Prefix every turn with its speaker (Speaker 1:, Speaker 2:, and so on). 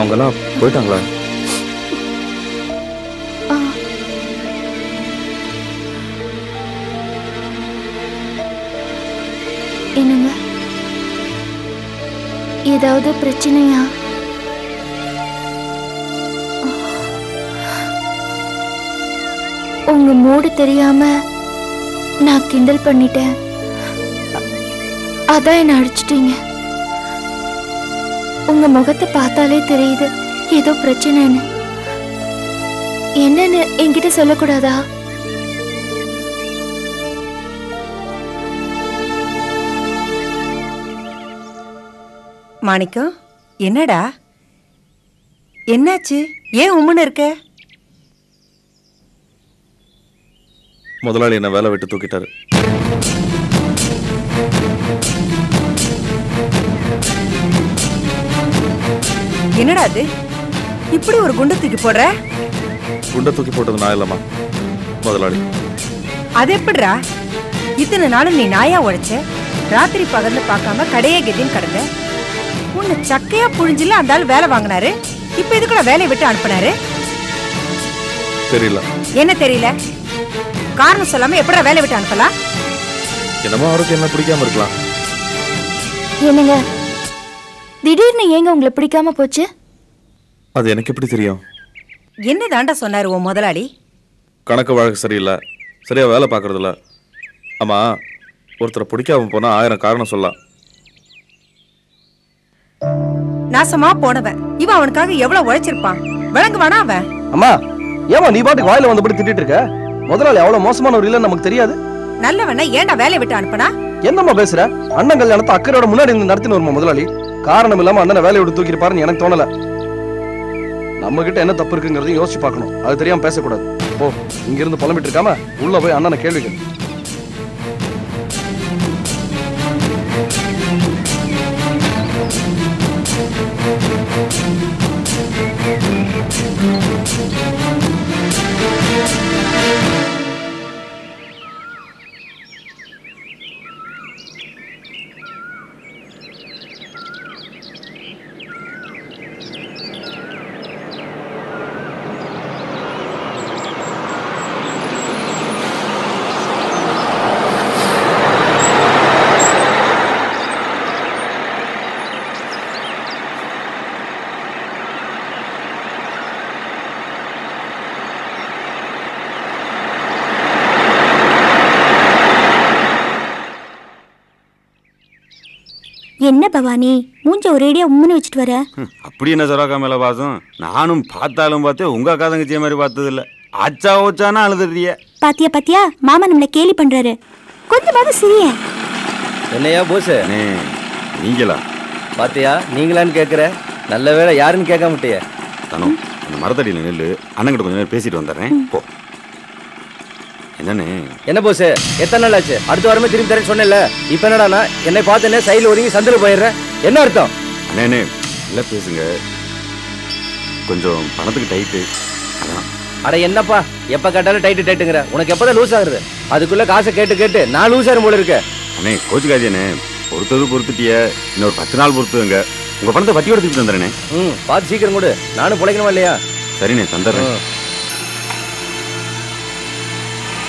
Speaker 1: அவங்கெல்லாம் போயிட்டாங்களா?
Speaker 2: ஆ. என்னங்க? ஏதாவது பிரச்சனையா? உங்க மூடு தெரியாம நான் கிண்டல் பண்ணிட்டேன். அதான் என்ன அடிச்சிட்டீங்க. உங்க முகத்தை பார்த்தாலே தெரியுது. ஏதோ பிரச்சனைன்னு. என்னன்னு என்கிட்ட சொல்லக்கூடாதா?
Speaker 3: மாணிக்கம் என்னடா? என்னாச்சு? ஏன் உம்முன்னு இருக்க?
Speaker 1: முதலாளி என்ன வேலை விட்டு தூக்கிட்டாரு.
Speaker 3: என்னடா அது? இப்படி ஒரு குண்டை தூக்கி போடுற?
Speaker 1: குண்டை தூக்கி போட்டது நான் இல்லம்மா. முதலாளி.
Speaker 3: அது எப்படிடா? இத்தனை நாளும் நீ நாயா உழைச்ச? ராத்திரி பகல்னு பார்க்காம கடையே கெதின்னு கிடந்த? உன்னை சக்கையா புழிஞ்சில அந்த ஆள் வேலை வாங்கினாரு? இப்ப இதுக்குள்ள வேலையை விட்டு அனுப்புனாரு?
Speaker 1: தெரியல.
Speaker 3: என்ன தெரியல? காரணம் சொல்லாம எப்படிடா வேலையை விட்டு அனுப்பலாம்?
Speaker 1: என்னமோ அவருக்கு என்ன பிடிக்காம இருக்கலாம்.
Speaker 2: என்னங்க? திடீர்னு ஏங்க உங்களை பிடிக்காம போச்சு?
Speaker 1: அது எனக்கு எப்படி தெரியும்?
Speaker 3: என்ன தாண்டா சொன்னாரு உன் முதலாளி?
Speaker 1: கணக்கு வழக்கு சரியில்லை. சரியா வேலை பார்க்கறதில்ல. ஆமா ஒருத்தரை பிடிக்காம போனா ஆயிரம் காரணம் சொல்லலாம்.
Speaker 3: நாசமா போனவன். இவன் அவனுக்காக எவ்வளவு உழைச்சிருப்பான்? விளங்குவானா அவன்?
Speaker 4: அம்மா ஏமா நீ பாட்டுக்கு வாயில வந்தபடி திட்டிட்டு இருக்க? முதலாளி அவ்வளவு மோசமானவர் இல்லைன்னு நமக்கு தெரியாது?
Speaker 3: நல்லவன ஏன்டா வேலையை விட்டு அனுப்புனா?
Speaker 4: என்னம்மா பேசுற? அண்ணன் கல்யாணத்தை அக்கறையோட முன்னாடி இருந்து நடத்தின்னு வருமா முதலாளி? காரணம் இல்லாம அண்ணனை வேலையை விட்டு தூக்கிருப்பாருன்னு எனக்கு தோணல. நம்ம கிட்ட என்ன தப்பு இருக்குங்கிறதையும் யோசிச்சு பார்க்கணும். அது தெரியாம பேசக்கூடாது. போ இங்க இருந்து புலம்பிட்டு இருக்காம உள்ள போய் அண்ணனை கேள்விகள்
Speaker 5: என்ன பவானி? மூஞ்ச ஒரேடியா உம்முன்னு வச்சுட்டு வர?
Speaker 6: அப்படி என்ன சொராக்கா மேல பாசம்? நானும் பார்த்தாலும் பார்த்தேன் உங்க அக்கா தங்கச்சிய மாதிரி பார்த்தது இல்ல அச்சா ஓச்சானா அழுதுறிய
Speaker 5: பாத்தியா பாத்தியா? மாமா நம்மள கேலி பண்றாரு. கொஞ்சமாவது சிரியேன்
Speaker 7: என்னையா போஸ்
Speaker 6: நீங்களா?
Speaker 7: பாத்தியா நீங்களான்னு கேக்குற. நல்ல வேளை யாருன்னு கேட்க மாட்டிய
Speaker 6: தனோ அந்த மரத்தடியில் நெல்லு. அண்ணங்கிட்ட கொஞ்சம் நேரம் பேசிட்டு வந்துடுறேன். போ. என்னண்ணே?
Speaker 7: என்ன போஸ் எத்தனை நாள் ஆச்சு? அடுத்த வாரமே திரும்பி தரேன்னு சொன்னேன்ல. இப்ப என்னடானா என்னை பார்த்தனே சைடுல ஒதுங்கி சந்தில போயிடுறேன். என்ன அர்த்தம்?
Speaker 6: அண்ணே இல்லை பேசுங்க. கொஞ்சம் பணத்துக்கு டைட்டு அதான்.
Speaker 7: அட என்னப்பா? எப்ப கேட்டாலும் டைட்டு டைட்டுங்கிற உனக்கு எப்பதான் லூஸ் ஆகுறது? அதுக்குள்ள காசை கேட்டு கேட்டு நான் லூஸ் ஆகும் போல இருக்க.
Speaker 6: அண்ணே கோச்சுக்காதியண்ணே பொறுத்தது பொறுத்துட்டிய. இன்னொரு பத்து நாள் பொறுத்துங்க. உங்க பணத்தை வட்டியோட திருப்பி தந்துடுறேனே
Speaker 7: ம் பார்த்து சீக்கிரம் கொடு. நானும் பிழைக்கணுமா இல்லையா?
Speaker 6: சரிண்ணே தந்துடுறேன்.